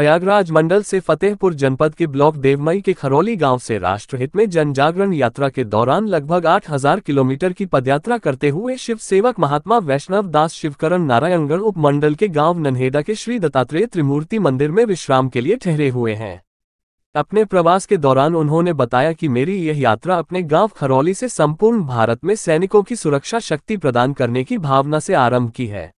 प्रयागराज मंडल से फतेहपुर जनपद के ब्लॉक देवमई के खरौली गाँव से राष्ट्रहित में जन जागरण यात्रा के दौरान लगभग 8000 किलोमीटर की पदयात्रा करते हुए शिव सेवक महात्मा वैष्णव दास शिवकरण नारायणगढ़ उपमंडल के गाँव नन्हेदा के श्री दत्तात्रेय त्रिमूर्ति मंदिर में विश्राम के लिए ठहरे हुए हैं। अपने प्रवास के दौरान उन्होंने बताया कि मेरी यह यात्रा अपने गाँव खरौली से संपूर्ण भारत में सैनिकों की सुरक्षा शक्ति प्रदान करने की भावना से आरंभ की है।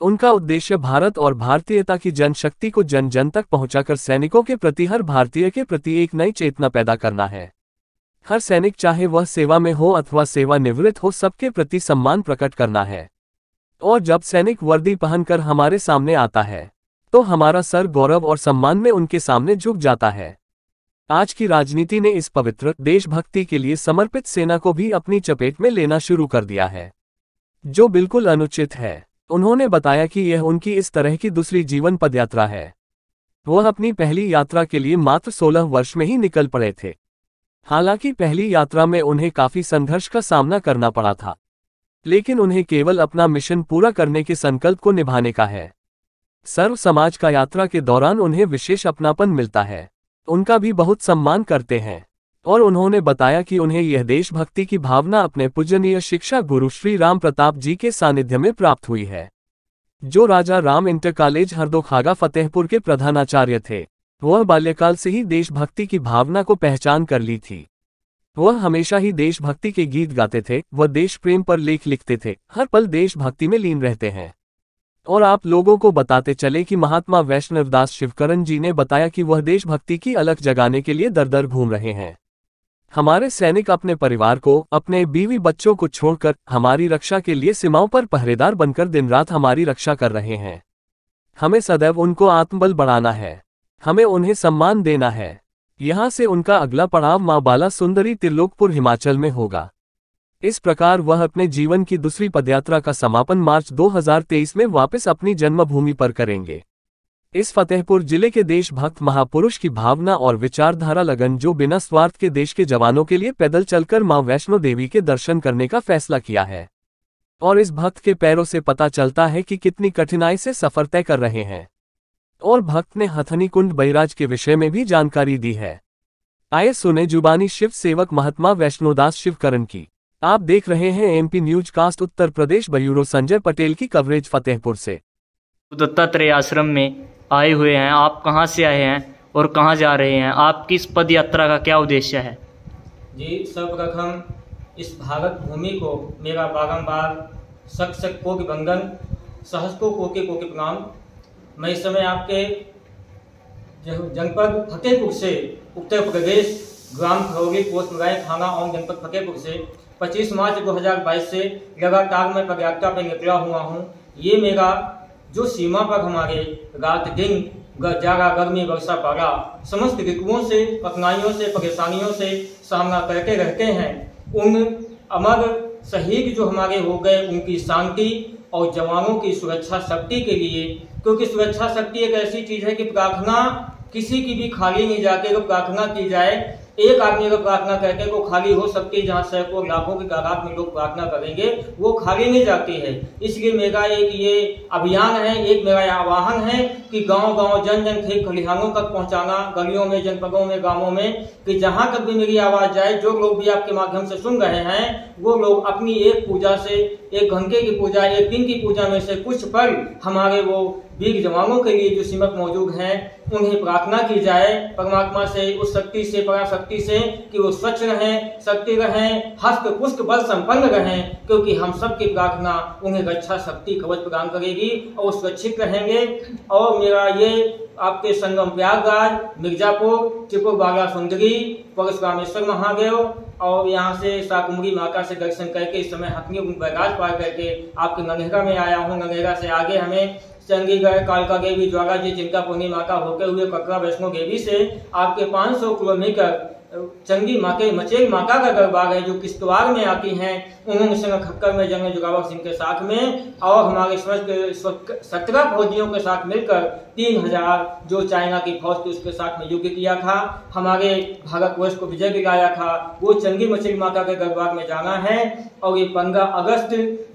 उनका उद्देश्य भारत और भारतीयता की जनशक्ति को जन जन तक पहुंचाकर सैनिकों के प्रति, हर भारतीय के प्रति एक नई चेतना पैदा करना है। हर सैनिक चाहे वह सेवा में हो अथवा सेवा निवृत्त हो, सबके प्रति सम्मान प्रकट करना है। और जब सैनिक वर्दी पहनकर हमारे सामने आता है तो हमारा सर गौरव और सम्मान में उनके सामने झुक जाता है। आज की राजनीति ने इस पवित्र देशभक्ति के लिए समर्पित सेना को भी अपनी चपेट में लेना शुरू कर दिया है, जो बिल्कुल अनुचित है। उन्होंने बताया कि यह उनकी इस तरह की दूसरी जीवन पदयात्रा है। वह अपनी पहली यात्रा के लिए मात्र 16 वर्ष में ही निकल पड़े थे। हालाँकि पहली यात्रा में उन्हें काफ़ी संघर्ष का सामना करना पड़ा था। लेकिन उन्हें केवल अपना मिशन पूरा करने के संकल्प को निभाने का है। सर्व समाज का यात्रा के दौरान उन्हें विशेष अपनापन मिलता है। उनका भी बहुत सम्मान करते हैं। और उन्होंने बताया कि उन्हें यह देशभक्ति की भावना अपने पूजनीय शिक्षा गुरु श्री राम प्रताप जी के सानिध्य में प्राप्त हुई है। जो राजा राम इंटर कॉलेज हरदोखागा फतेहपुर के प्रधानाचार्य थे, वह बाल्यकाल से ही देशभक्ति की भावना को पहचान कर ली थी। वह हमेशा ही देशभक्ति के गीत गाते थे वह देश प्रेम पर लेख लिखते थे, हर पल देशभक्ति में लीन रहते हैं। और आप लोगों को बताते चले कि महात्मा वैष्णवदास शिवकरण जी ने बताया कि वह देशभक्ति की अलग जगाने के लिए दर दर घूम रहे हैं। हमारे सैनिक अपने परिवार को, अपने बीवी बच्चों को छोड़कर, हमारी रक्षा के लिए सीमाओं पर पहरेदार बनकर दिन रात हमारी रक्षा कर रहे हैं। हमें सदैव उनको आत्मबल बढ़ाना है। हमें उन्हें सम्मान देना है। यहाँ से उनका अगला पड़ाव माँ बाला सुंदरी त्रिलोकपुर हिमाचल में होगा। इस प्रकार वह अपने जीवन की दूसरी पदयात्रा का समापन मार्च 2023 में वापस अपनी जन्मभूमि पर करेंगे। इस फतेहपुर ज़िले के देशभक्त महापुरुष की भावना और विचारधारा लगन जो बिना स्वार्थ के देश के जवानों के लिए पैदल चलकर माँ वैष्णो देवी के दर्शन करने का फैसला किया है। और इस भक्त के पैरों से पता चलता है कि कितनी कठिनाई से सफ़र तय कर रहे हैं। और भक्त ने हथनी कुंड बैराज के विषय में भी जानकारी दी है। आए सुने जुबानी शिव सेवक महात्मा वैष्णोदास शिवकरण की। आप देख रहे हैं MP news cast Uttar Pradesh, bureau Sanjay Patel की कवरेज फतेहपुर से। दत्तात्रेय आश्रम में आए हुए हैं, आप कहाँ से आए हैं और कहाँ जा रहे हैं? आपकी इस पद यात्रा का क्या उद्देश्य है? जी, सर्वप्रथम इस भारत भूमि को, मेरा बारंबार सक सक को बंधन सहस्को कोके कोके प्रणाम। मैं इस समय आपके जनपद फतेहपुर से उत्तर प्रदेश ग्राम खरौली पोस्ट मुराई थाना और जनपद फतेहपुर से 25 मार्च 2022 से लगातार मैं पदयात्रा पर निकला हुआ हूँ। ये मेरा जो सीमा पर हमारे रात दिन जागा गर्मी वर्षा पारा, समस्त ऋतुओं से, कठिनाइयों से, परेशानियों से सामना करके रहते हैं, उन अमर शहीद जो हमारे हो गए, उनकी शांति और जवानों की सुरक्षा शक्ति के लिए, क्योंकि सुरक्षा शक्ति एक ऐसी चीज़ है कि प्रार्थना किसी की भी खाली नहीं जाके अगर प्रार्थना की जाए एक आदमी अगर प्रार्थना करके वो खाली हो सकती है जहाँ सैकड़ों लाखों की तादाद में लोग प्रार्थना करेंगे, वो खाली नहीं जाती है। इसलिए मेरा एक ये अभियान है, एक मेरा आह्वान है कि गाँव गाँव जन जन खेत खलिहानों तक पहुंचाना, गलियों में, जनपदों में, गाँवों में, कि जहाँ तक भी मेरी आवाज़ जाए, जो लोग भी आपके माध्यम से सुन रहे हैं, वो लोग अपनी एक पूजा से एक घंटे की पूजा, एक दिन की पूजा में से कुछ पल हमारे वो वीर जवानों के लिए जो सिमक मौजूद हैं, उन्हें प्रार्थना की जाए। परमात्मा से, उस शक्ति से, पराशक्ति से कि वो स्वच्छ रहें, शक्ति रहें, हस्त पुष्ट बल संपन्न रहें, क्योंकि हम सब की प्रार्थना उन्हें रक्षा शक्ति कवच प्रदान करेगी और सुरक्षित रहेंगे। और मेरा ये आपके संगम प्रयागराज, मिर्जापुर, चिपुर बागा सुंदरी, परशुरामेश्वर, महादेव और यहाँ से साकुमरी माता से दर्शन करके इस समय हथनी बैराज पार करके आपके ननेगा में आया हूँ। ननेगा से आगे हमें चंडीगढ़, कालका देवी द्वारा जी चिंता पूर्णिमा का होते हुए ककड़ा वैष्णो देवी से आपके 500 किलोमीटर चंगी माता मचेल माता का दरबार है, जो किश्तवाड़ में आती हैं। उन्होंने संग खक्कर में जंग जुगावर सिंह के साथ में और हमारे सत्रह फौजियों के साथ मिलकर तीन हज़ार जो चाइना की फौज थी, उसके साथ में युद्ध किया था। हमारे भारतवर्ष को विजय दिलाया था। वो चंगी मचेल माता के दरबार में जाना है। और ये पंद्रह अगस्त,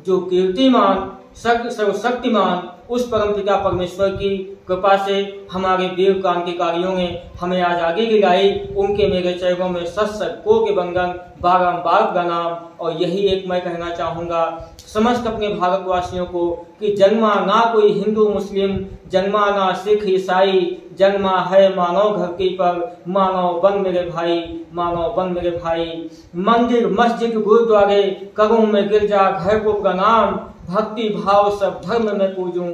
जो कीर्तिमान सर्वशक्तिमान उस परम पिता परमेश्वर की कृपा से हमारे वीर क्रांतिकारियों ने हमें आज़ादी दिलाई उनके मेरे चरणों में सत सत को के बंधन बारम्बार प्रणाम और यही एक मैं कहना चाहूँगा, समस्त अपने भारतवासियों को कि जन्मा ना कोई हिंदू, मुस्लिम, जन्मा ना सिख, ईसाई, जन्मा है मानव धरती पर। मानव बन मेरे भाई, मानव बन मेरे भाई। मंदिर, मस्जिद, गुरुद्वारे, करूँ में गिरजा घर को प्रणाम भक्ति भाव सब धर्म में पूजूं।